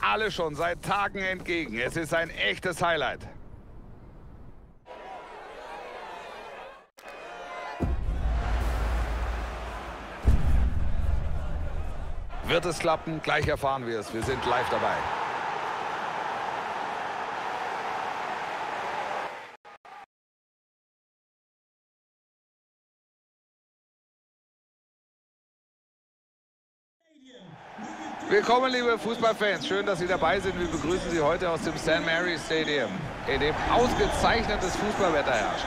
alle schon seit Tagen entgegen. Es ist ein echtes Highlight. Wird es klappen? Gleich erfahren wir es. Wir sind live dabei. Willkommen, liebe Fußballfans. Schön, dass Sie dabei sind. Wir begrüßen Sie heute aus dem St. Mary's Stadium, in dem ausgezeichnetes Fußballwetter herrscht.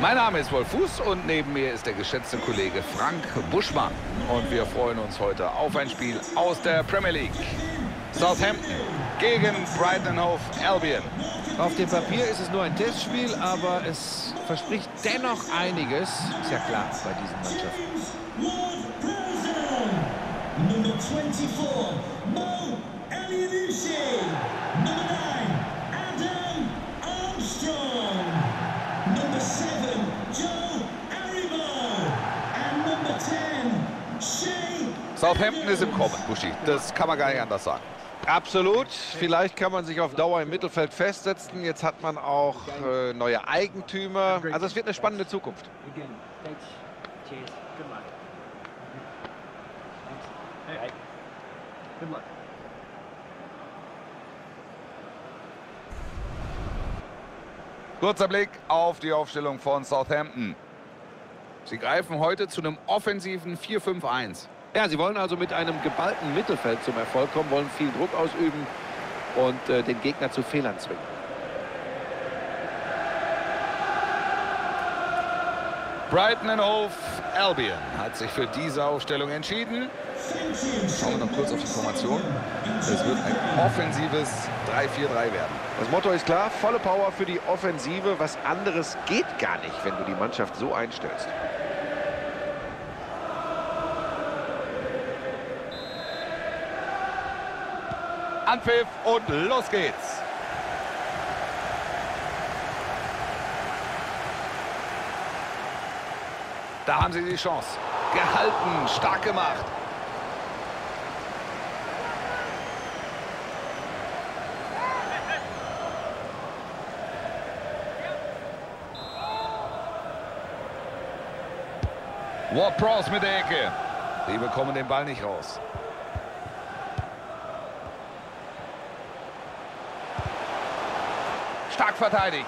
Mein Name ist Wolf Fuß und neben mir ist der geschätzte Kollege Frank Buschmann. Und wir freuen uns heute auf ein Spiel aus der Premier League. Southampton gegen Brighton Hove Albion. Auf dem Papier ist es nur ein Testspiel, aber es verspricht dennoch einiges. Ist ja klar bei diesen Mannschaften. Number 24, Mo Elianushi. Number 9, Adam Armstrong. Number 7, Joe Aribo. And number 10, Shay. Southampton ist im Kommen, Buschi. Das kann man gar nicht anders sagen. Absolut. Vielleicht kann man sich auf Dauer im Mittelfeld festsetzen. Jetzt hat man auch äh, neue Eigentümer. Also es wird eine spannende Zukunft. Good luck. Good. Kurzer Blick auf die Aufstellung von Southampton. Sie greifen heute zu einem offensiven 4-5-1. Ja, sie wollen also mit einem geballten Mittelfeld zum Erfolg kommen, wollen viel Druck ausüben und äh, den Gegner zu Fehlern zwingen. Brighton and Hove Albion hat sich für diese Aufstellung entschieden. Schauen wir noch kurz auf die Formation. Es wird ein offensives 3-4-3 werden. Das Motto ist klar, volle Power für die Offensive. Was anderes geht gar nicht, wenn du die Mannschaft so einstellst. Anpfiff und los geht's. Da haben sie die Chance. Gehalten, stark gemacht. Ward-Prowse mit der Ecke. Die bekommen den Ball nicht raus. Stark verteidigt.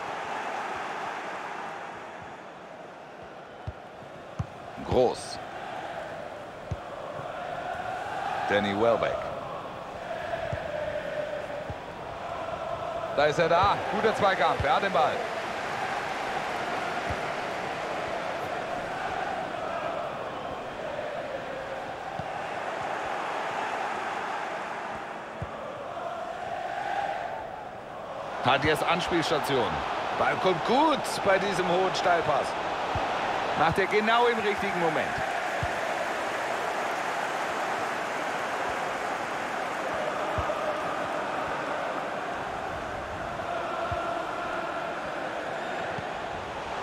Groß. Danny Welbeck. Da ist er da. Guter Zweikampf. Er hat den Ball. Hat jetzt Anspielstation. Ball kommt gut bei diesem hohen Steilpass. Macht er genau im richtigen Moment.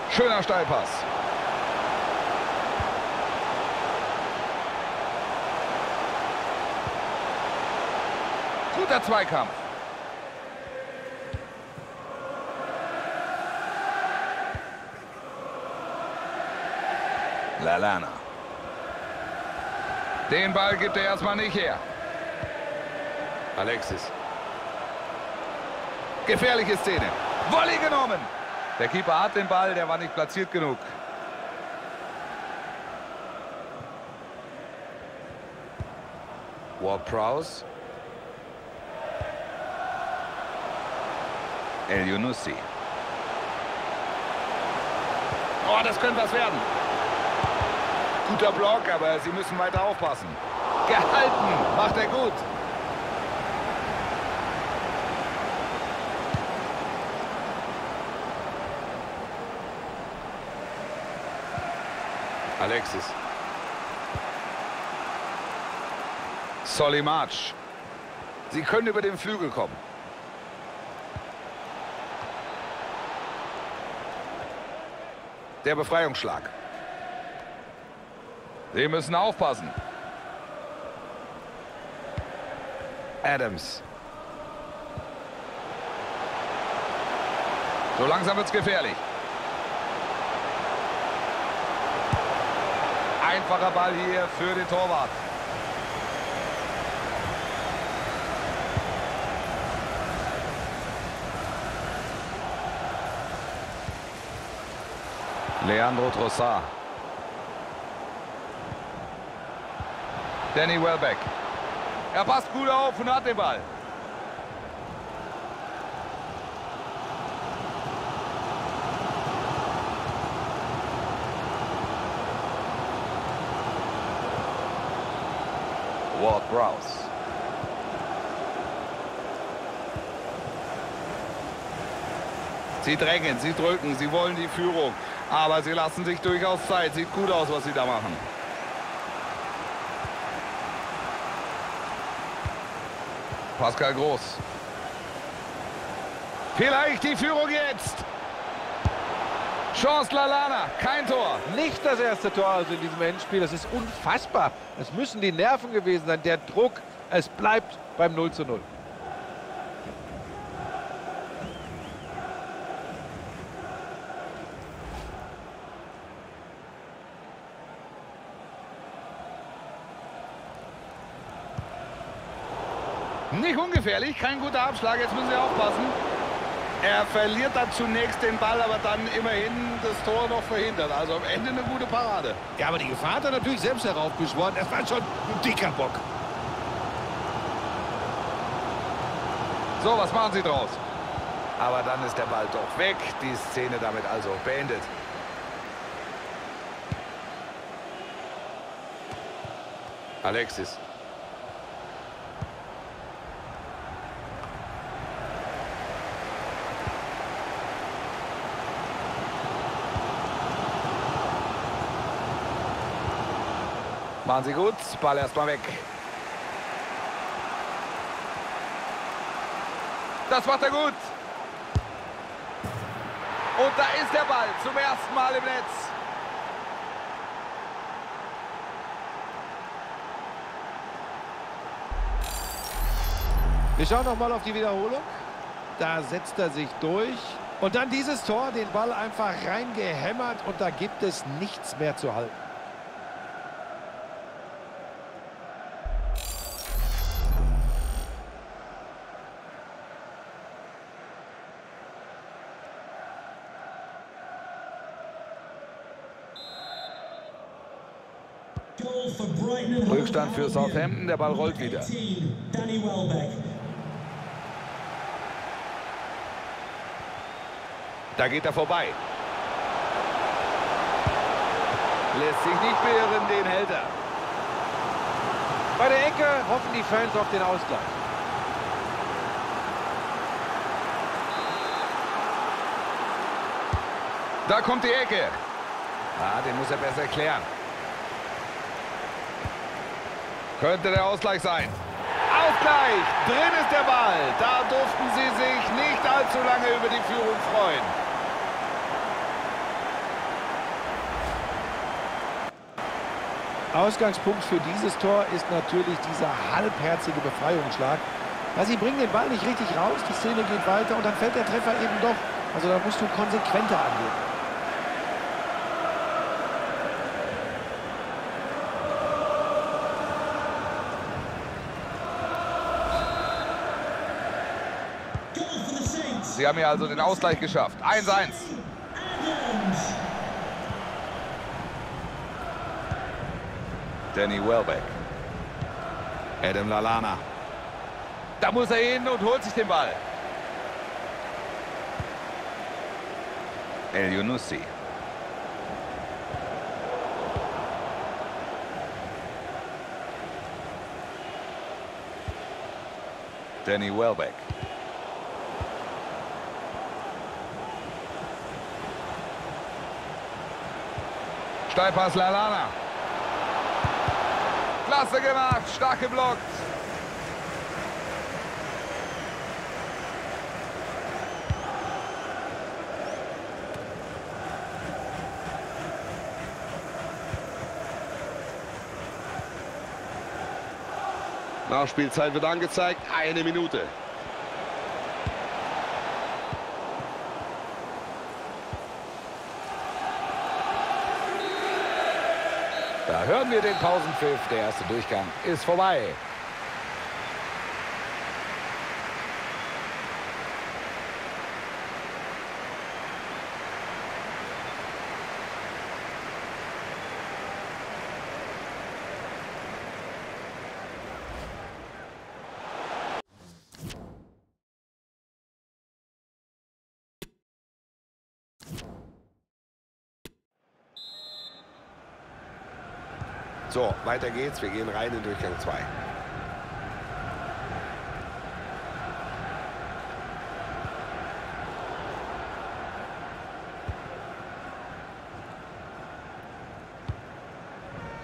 Schöner Steilpass. Guter Zweikampf. Lalana. Den Ball gibt er erstmal nicht her. Alexis. Gefährliche Szene. Volley genommen. Der Keeper hat den Ball, der war nicht platziert genug. Ward-Prowse. El Yunussi. Oh, das könnte was werden. Guter Block, aber sie müssen weiter aufpassen. Gehalten, macht er gut. Alexis. Solly March. Sie können über den Flügel kommen. Der Befreiungsschlag. Sie müssen aufpassen. Adams. So langsam wird es gefährlich. Einfacher Ball hier für den Torwart. Leandro Trossard. Danny Welbeck. Er passt gut auf und hat den Ball. Ward Browse. Sie drängen, sie drücken, sie wollen die Führung. Aber sie lassen sich durchaus Zeit. Sieht gut aus, was sie da machen. Pascal Groß. Vielleicht die Führung jetzt. Chance Lalana, kein Tor. Nicht das erste Tor also in diesem Endspiel. Das ist unfassbar. Es müssen die Nerven gewesen sein. Der Druck, es bleibt beim 0 zu 0. Nicht ungefährlich, kein guter Abschlag. Jetzt müssen Sie aufpassen. Er verliert dann zunächst den Ball, aber dann immerhin das Tor noch verhindert. Also am Ende eine gute Parade. Ja, aber die Gefahr hat er natürlich selbst heraufbeschworen. Das war schon ein dicker Bock. So, was machen Sie draus? Aber dann ist der Ball doch weg. Die Szene damit also beendet. Alexis. Machen Sie gut. Ball erstmal weg. Das macht er gut. Und da ist der Ball zum ersten Mal im Netz. Wir schauen noch mal auf die Wiederholung. Da setzt er sich durch. Und dann dieses Tor, den Ball einfach reingehämmert und da gibt es nichts mehr zu halten. Rückstand für. Southampton. Der Ball rollt wieder. 18, Danny Welbeck. Da geht er vorbei. Lässt sich nicht beirren, den hält er. Bei der Ecke hoffen die Fans auf den Ausgleich. Da kommt die Ecke. Ah, den muss er besser klären. Könnte der Ausgleich sein. Ausgleich! Drin ist der Ball. Da durften sie sich nicht allzu lange über die Führung freuen. Ausgangspunkt für dieses Tor ist natürlich dieser halbherzige Befreiungsschlag. Ja, sie bringen den Ball nicht richtig raus, die Szene geht weiter und dann fällt der Treffer eben doch. Also da musst du konsequenter angehen. Sie haben hier also den Ausgleich geschafft. 1-1. Adams. Danny Welbeck. Adam Lalana. Da muss er hin und holt sich den Ball. El Yunusi. Danny Welbeck. Steilpass Lalana. Klasse gemacht, stark geblockt. Nachspielzeit wird angezeigt, eine Minute. Hören wir den Pausenpfiff. Der erste Durchgang ist vorbei. So, weiter geht's. Wir gehen rein in Durchgang 2.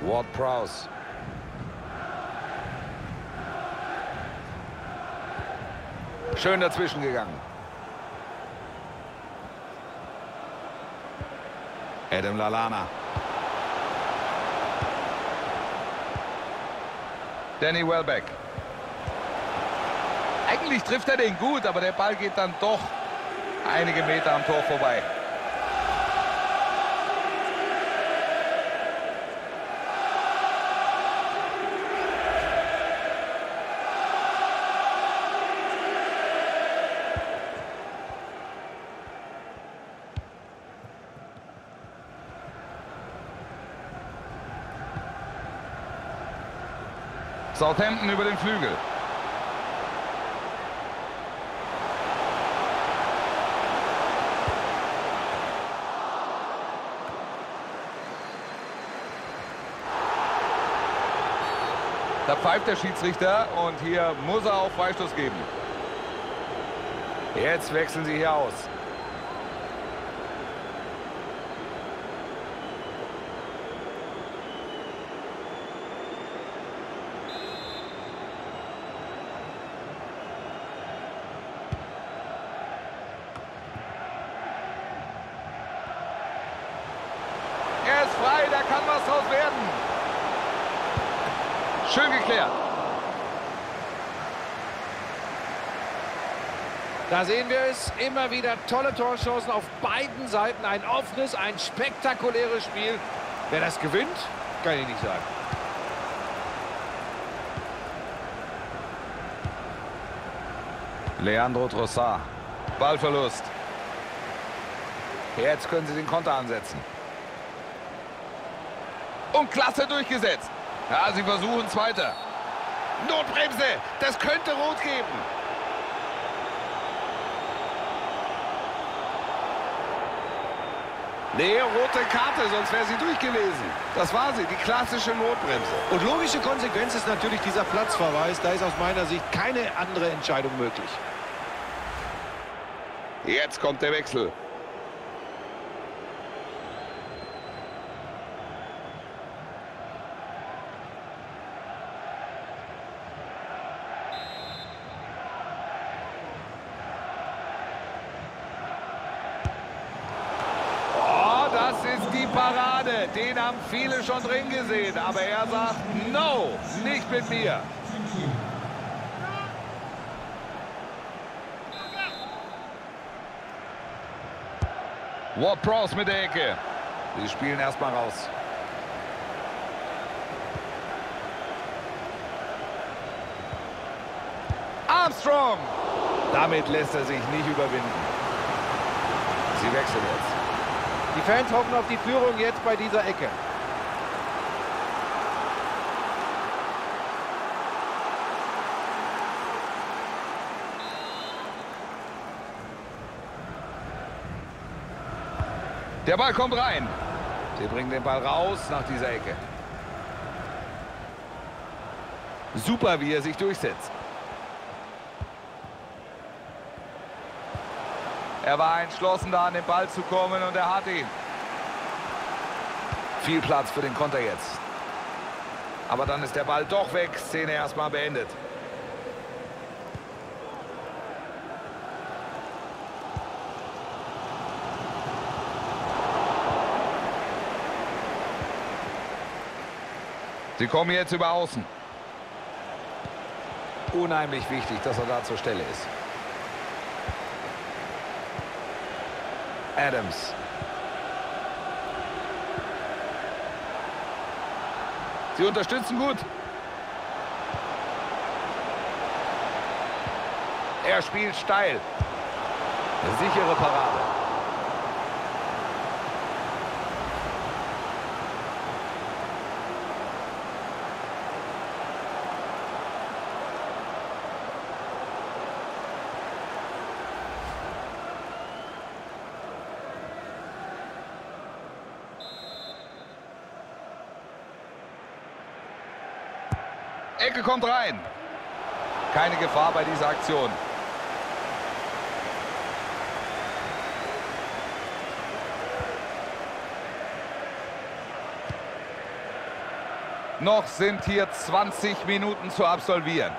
Ward Prowse. Schön dazwischen gegangen. Adam Lalana. Danny Welbeck. Eigentlich trifft er den gut, aber der Ball geht dann doch einige Meter am Tor vorbei. Southampton über den Flügel. Da pfeift der Schiedsrichter und hier muss er auch Freistoß geben. Jetzt wechseln sie hier aus. Er ist frei, da kann was draus werden. Schön geklärt. Da sehen wir es. Immer wieder tolle Torchancen auf beiden Seiten. Ein offenes, ein spektakuläres Spiel. Wer das gewinnt, kann ich nicht sagen. Leandro Trossard. Ballverlust. Jetzt können sie den Konter ansetzen. Und klasse durchgesetzt. Ja, sie versuchen es weiter. Notbremse, das könnte rot geben. Nee, rote Karte, sonst wäre sie durch gewesen. Das war sie, die klassische Notbremse. Und logische Konsequenz ist natürlich dieser Platzverweis. Da ist aus meiner Sicht keine andere Entscheidung möglich. Jetzt kommt der Wechsel. Oh, das ist die Parade. Den haben viele schon drin gesehen. Aber er sagt, no, nicht mit mir. Ward Prowse mit der Ecke. Sie spielen erstmal raus. Armstrong. Damit lässt er sich nicht überwinden. Sie wechseln jetzt. Die Fans hoffen auf die Führung jetzt bei dieser Ecke. Der Ball kommt rein. Sie bringen den Ball raus nach dieser Ecke. Super, wie er sich durchsetzt. Er war entschlossen, da an den Ball zu kommen und er hat ihn. Viel Platz für den Konter jetzt. Aber dann ist der Ball doch weg. Szene erstmal beendet. Sie kommen jetzt über Außen. Unheimlich wichtig, dass er da zur Stelle ist. Adams. Sie unterstützen gut. Er spielt steil. Eine sichere Parade. Ecke kommt rein. Keine Gefahr bei dieser Aktion. Noch sind hier 20 Minuten zu absolvieren.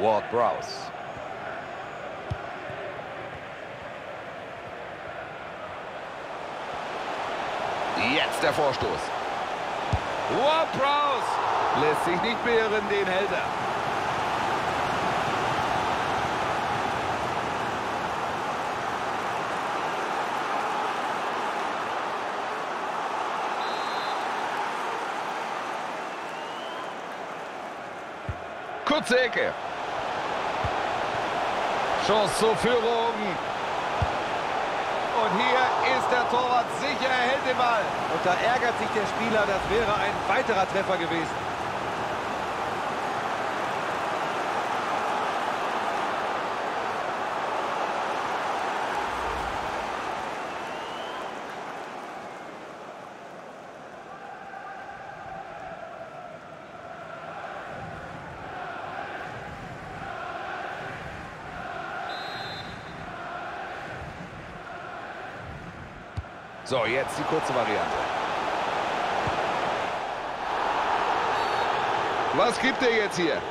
Ward Browse. Jetzt der Vorstoß. Ward Prowse lässt sich nicht beirren, den hält er. Kurze Ecke. Chance zur Führung. Und hier ist der Torwart sicher, er hält den Ball. Und da ärgert sich der Spieler, das wäre ein weiterer Treffer gewesen. So, jetzt die kurze Variante. Was gibt er jetzt hier?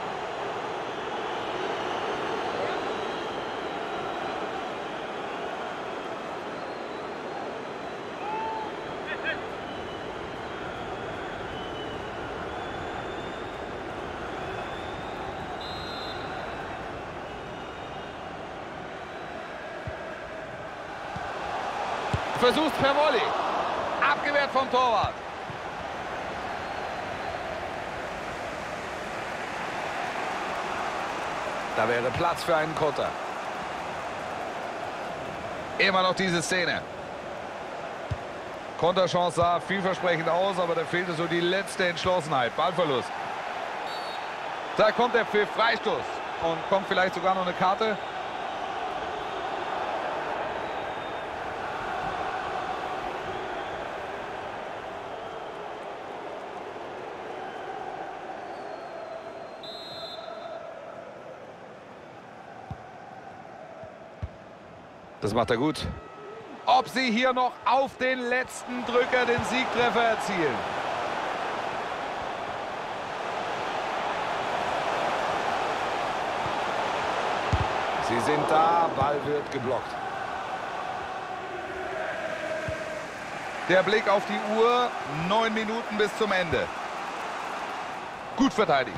Versucht per Volley. Abgewehrt vom Torwart. Da wäre Platz für einen Konter. Immer noch diese Szene. Konterchance sah vielversprechend aus, aber da fehlte so die letzte Entschlossenheit. Ballverlust. Da kommt der Pfiff, Freistoß. Und kommt vielleicht sogar noch eine Karte. Das macht er gut. Ob sie hier noch auf den letzten Drücker den Siegtreffer erzielen. Sie sind da, Ball wird geblockt. Der Blick auf die Uhr, neun Minuten bis zum Ende. Gut verteidigt.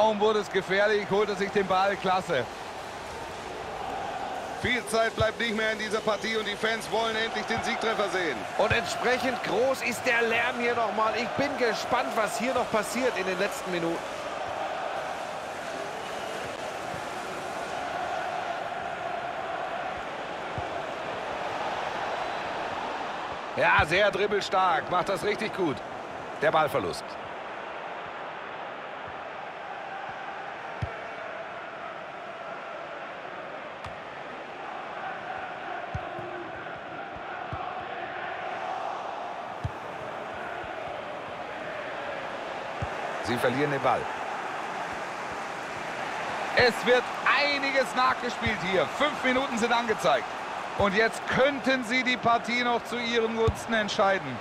Kaum wurde es gefährlich, holt er sich den Ball. Klasse. Viel Zeit bleibt nicht mehr in dieser Partie und die Fans wollen endlich den Siegtreffer sehen. Und entsprechend groß ist der Lärm hier nochmal. Ich bin gespannt, was hier noch passiert in den letzten Minuten. Ja, sehr dribbelstark. Macht das richtig gut. Der Ballverlust. Verlieren den Ball. Es wird einiges nachgespielt hier. Fünf Minuten sind angezeigt. Und jetzt könnten sie die Partie noch zu ihren Gunsten entscheiden.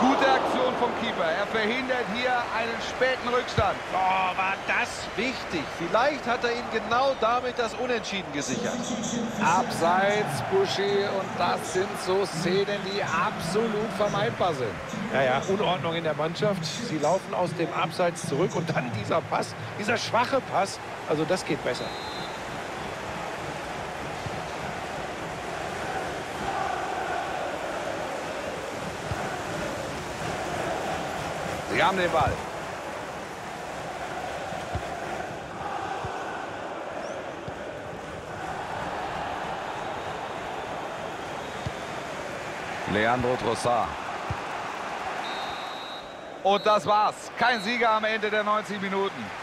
Gute Aktion vom Keeper. Er verhindert hier einen späten Rückstand. Oh, war das wichtig. Vielleicht hat er ihn genau damit das Unentschieden gesichert. Abseits, Buschi. Und das sind so Szenen, die absolut vermeidbar sind. Ja, ja, Unordnung in der Mannschaft. Sie laufen aus dem Abseits zurück und dann dieser Pass, dieser schwache Pass. Also das geht besser. Sie haben den Ball. Leandro Trossard. Und das war's. Kein Sieger am Ende der 90 Minuten.